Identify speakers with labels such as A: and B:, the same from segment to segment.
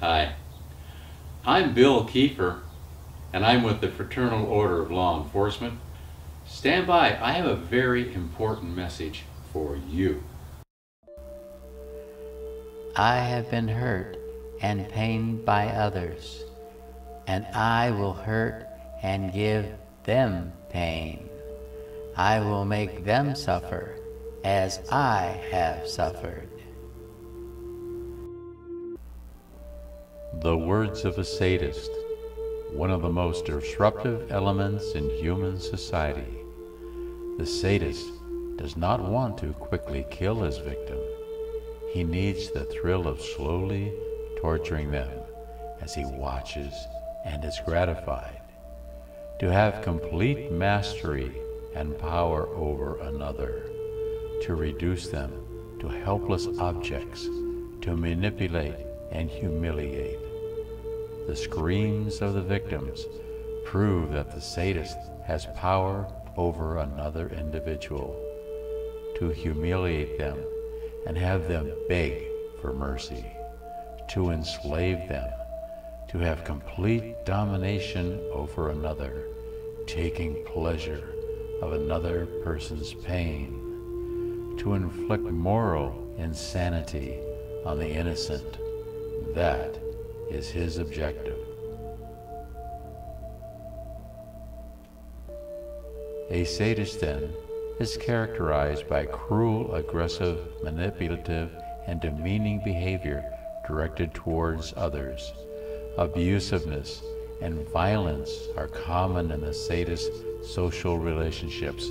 A: Hi. I'm Bill Kiefer, and I'm with the Fraternal Order of Law Enforcement. Stand by, I have a very important message for you.
B: I have been hurt and pained by others, and I will hurt and give them pain. I will make them suffer as I have suffered.
C: The words of a sadist, one of the most disruptive elements in human society. The sadist does not want to quickly kill his victim. He needs the thrill of slowly torturing them as he watches and is gratified. To have complete mastery and power over another, to reduce them to helpless objects, to manipulate and humiliate. The screams of the victims prove that the sadist has power over another individual. To humiliate them and have them beg for mercy. To enslave them. To have complete domination over another, taking pleasure of another person's pain. To inflict moral insanity on the innocent that is his objective. A sadist, then, is characterized by cruel, aggressive, manipulative, and demeaning behavior directed towards others. Abusiveness and violence are common in the sadist social relationships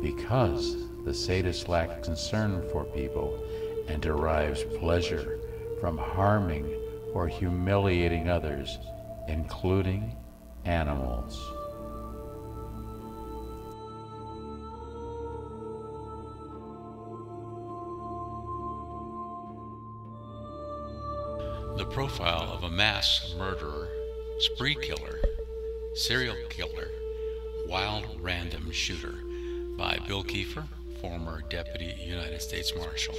C: because the sadist lacks concern for people and derives pleasure from harming or humiliating others, including animals.
D: The profile of a mass murderer, spree killer, serial killer, wild random shooter by Bill Kiefer, former Deputy United States Marshal.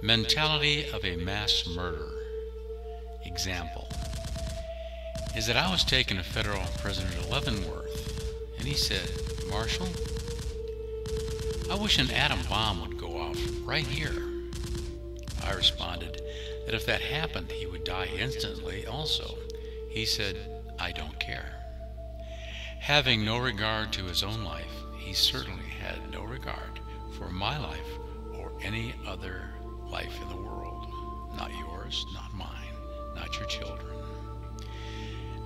D: Mentality of a mass murderer. Example is that I was taking a federal prisoner to Leavenworth, and he said, Marshal, I wish an atom bomb would go off right here. I responded that if that happened, he would die instantly also. He said, I don't care. Having no regard to his own life, he certainly had no regard for my life or any other life in the world. Not yours, not mine, not your children.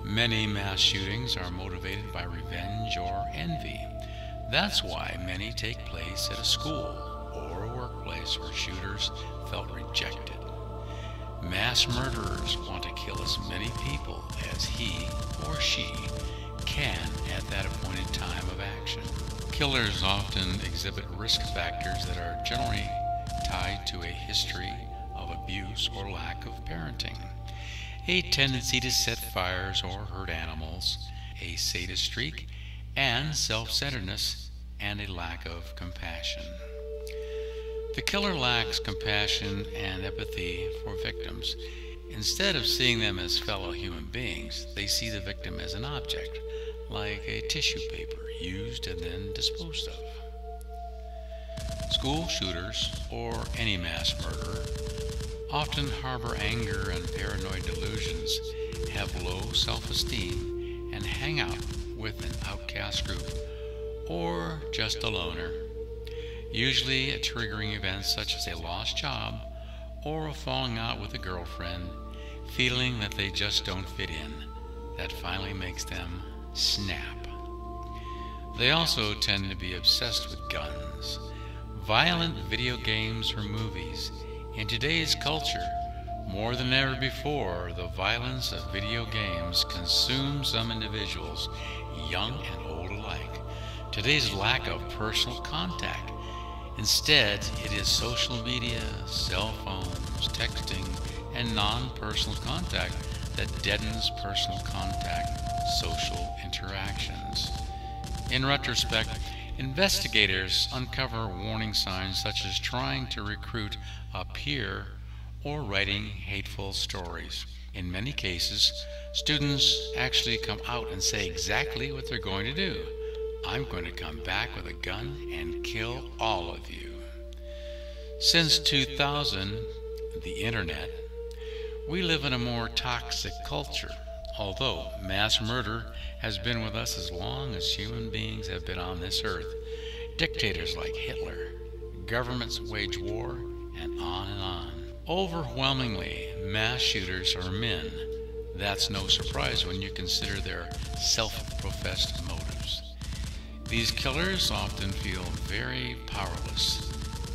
D: Many mass shootings are motivated by revenge or envy. That's why many take place at a school or a workplace where shooters felt rejected. Mass murderers want to kill as many people as he or she can at that appointed time of action. Killers often exhibit risk factors that are generally tied to a history of abuse or lack of parenting, a tendency to set fires or hurt animals, a sadist streak, and self centeredness, and a lack of compassion. The killer lacks compassion and empathy for victims. Instead of seeing them as fellow human beings, they see the victim as an object, like a tissue paper used and then disposed of. School shooters, or any mass murderer, often harbor anger and paranoid delusions, have low self esteem, and hang out with an outcast group, or just a loner. Usually, a triggering event such as a lost job or a falling out with a girlfriend, feeling that they just don't fit in, that finally makes them snap. They also tend to be obsessed with guns violent video games or movies. In today's culture, more than ever before, the violence of video games consumes some individuals, young and old alike. Today's lack of personal contact. Instead, it is social media, cell phones, texting, and non personal contact that deadens personal contact, social interactions. In retrospect, Investigators uncover warning signs such as trying to recruit a peer or writing hateful stories. In many cases, students actually come out and say exactly what they're going to do. I'm going to come back with a gun and kill all of you. Since 2000, the internet, we live in a more toxic culture. Although mass murder has been with us as long as human beings have been on this earth, dictators like Hitler, governments wage war, and on and on. Overwhelmingly, mass shooters are men. That's no surprise when you consider their self professed motives. These killers often feel very powerless.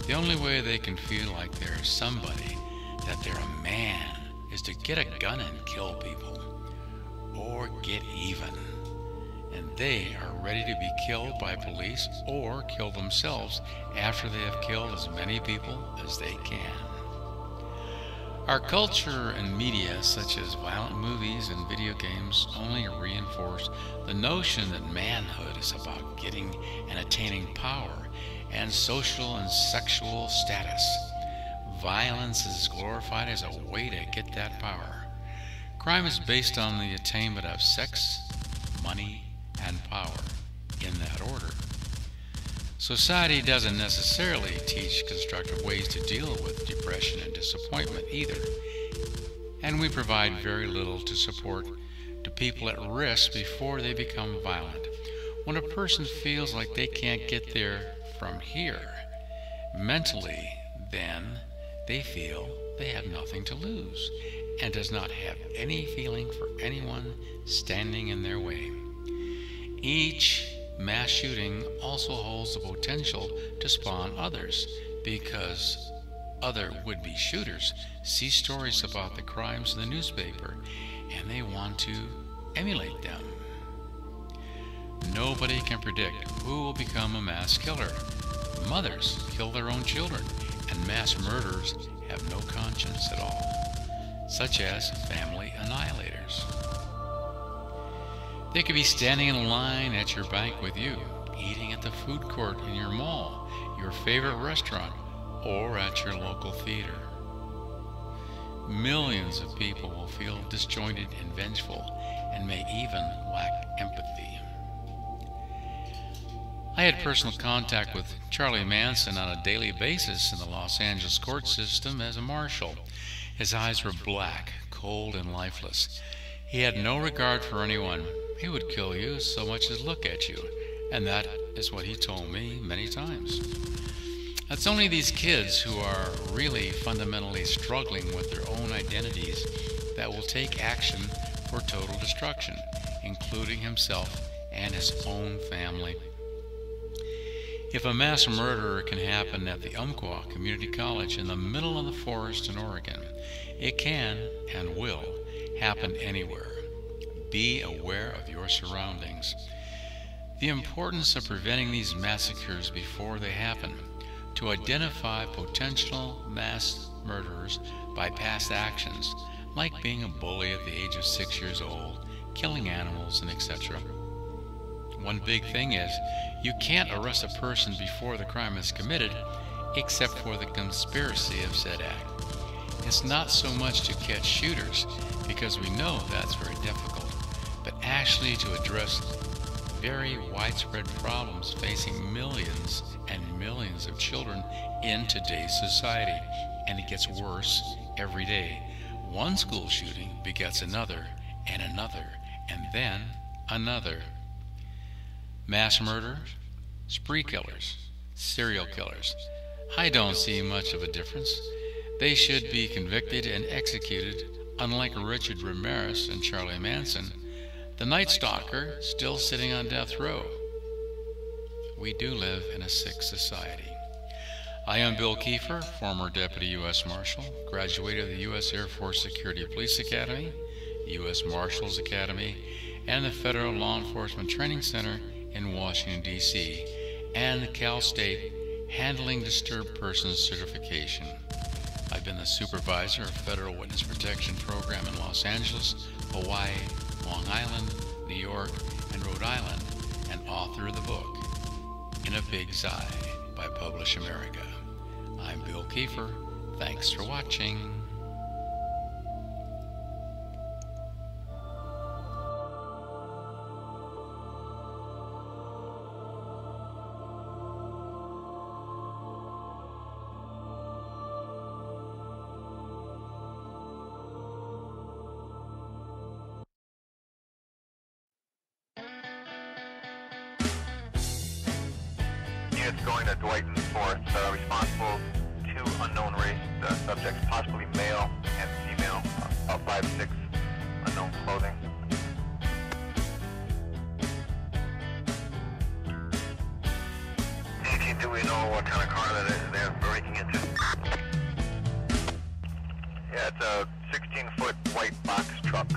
D: The only way they can feel like they're somebody, that they're a man, is to get a gun and kill people. Or get even. And they are ready to be killed by police or kill themselves after they have killed as many people as they can. Our culture and media, such as violent movies and video games, only reinforce the notion that manhood is about getting and attaining power and social and sexual status. Violence is glorified as a way to get that power. Crime is based on the attainment of sex, money, and power in that order. Society doesn't necessarily teach constructive ways to deal with depression and disappointment either. And we provide very little to support to people at risk before they become violent. When a person feels like they can't get there from here, mentally, then they feel they have nothing to lose and does not have any feeling for anyone standing in their way. Each mass shooting also holds the potential to spawn others because other would be shooters see stories about the crimes in the newspaper and they want to emulate them. Nobody can predict who will become a mass killer. Mothers kill their own children, and mass murderers have no conscience at all, such as family annihilators. They could be standing in line at your bank with you, eating at the food court in your mall, your favorite restaurant, or at your local theater. Millions of people will feel disjointed and vengeful and may even lack empathy. I had personal contact with Charlie Manson on a daily basis in the Los Angeles court system as a marshal. His eyes were black, cold, and lifeless. He had no regard for anyone. He would kill you so much as look at you. And that is what he told me many times. It's only these kids who are really fundamentally struggling with their own identities that will take action for total destruction, including himself and his own family. If a mass murder can happen at the Umpqua Community College in the middle of the forest in Oregon, it can and will happen anywhere. Be aware of your surroundings. The importance of preventing these massacres before they happen. To identify potential mass murderers by past actions, like being a bully at the age of six years old, killing animals, and etc. One big thing is, you can't arrest a person before the crime is committed, except for the conspiracy of said act. It's not so much to catch shooters, because we know that's very difficult, but actually to address very widespread problems facing millions and millions of children in today's society. And it gets worse every day. One school shooting begets another, and another, and then another. Mass murderers, spree killers, serial killers. I don't see much of a difference. They should be convicted and executed, unlike Richard Ramirez and Charlie Manson, the Night Stalker still sitting on death row. We do live in a sick society. I am Bill Kiefer, former Deputy U.S. Marshal, graduate of the U.S. Air Force Security Police Academy, U.S. Marshals Academy, and the Federal Law Enforcement Training Center in Washington, D.C., and Cal State Handling Disturbed Persons Certification. I've been the supervisor of Federal Witness Protection Program in Los Angeles, Hawaii, Long Island, New York, and Rhode Island, and author of the book, In a Pig's Eye by Publish America. I'm Bill Kiefer. Thanks for watching.
E: It's going to Dwight and Forrest, uh, responsible two unknown race uh, subjects, possibly male and female, uh, about five six, unknown clothing. DT, do we know what kind of car that is they're breaking into? Yeah, it's a 16-foot white box truck.